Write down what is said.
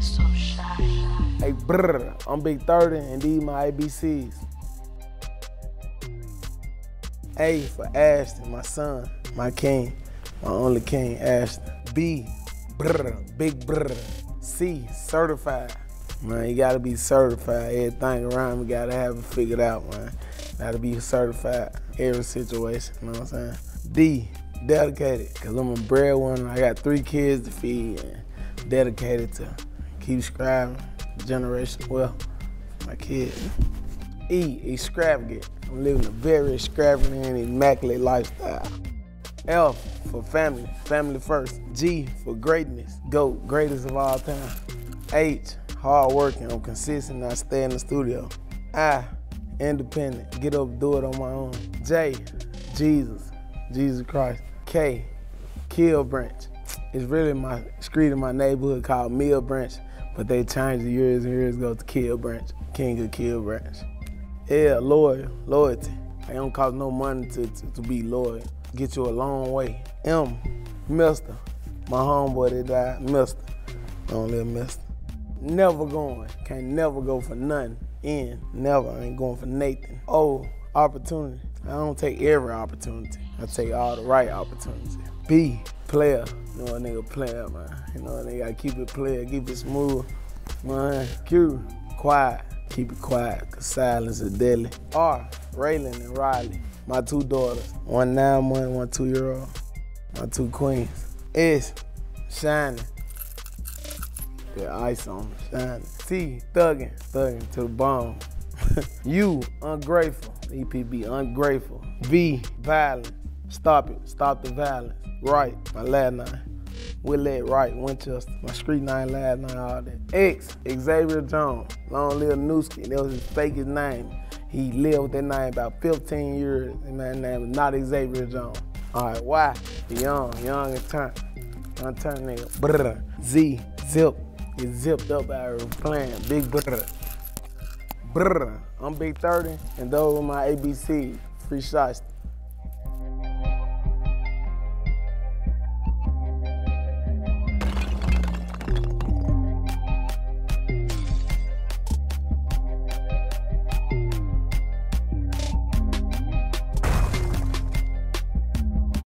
so shy. Hey, brr, I'm Big 30 and these my ABCs. A for Ashton, my son, my king, my only king, Ashton. B, brr, big brr. C, certified. Man, you gotta be certified. Everything around me gotta have it figured out, man. Gotta be certified every situation, you know what I'm saying? D, dedicated, cause I'm a breadwinner. I got three kids to feed and dedicated to keep scribing generation for my kids. E, extravagant. I'm living a very extravagant and immaculate lifestyle. L for family, family first. G for greatness, GOAT, greatest of all time. H, hard working, I'm consistent, I stay in the studio. I, independent, get up, do it on my own. J, Jesus, Jesus Christ. K, Kill Branch. It's really my street in my neighborhood called Mill Branch, but they changed it years and years ago to Kill Branch, King of Kill Branch. Yeah, loyal, loyalty. It don't cost no money to, to, to be loyal. Get you a long way. M, Mister. My homeboy that died, Mister. Don't live Mister. Never going. Can't never go for nothing. N, never. I ain't going for Nathan. O, opportunity. I don't take every opportunity. I take all the right opportunities. B, player. You know a nigga player, man. You know a nigga keep it player, keep it smooth. Man. Q, quiet. Keep it quiet, cause silence is deadly. R, Raylan and Riley. My two daughters. One nine month, one two year old. My two queens. S, shining. The ice on shining. T, thugging, thugging to the bone. U, ungrateful. EPB, ungrateful. V, violent. Stop it, stop the violence. Right, my last name. Willette Wright, Winchester. My street name, last name, all that. X, Xavier Jones. Long live Newski. That was his fakest name. He lived with that name about 15 years, and that name was not Xavier Jones. All right, Y, young, young and turn. Unturn nigga. Brr. Z, zip. Get zipped up out here playing. Big brr. Brr. I'm Big 30, and those are my ABC. Free shots.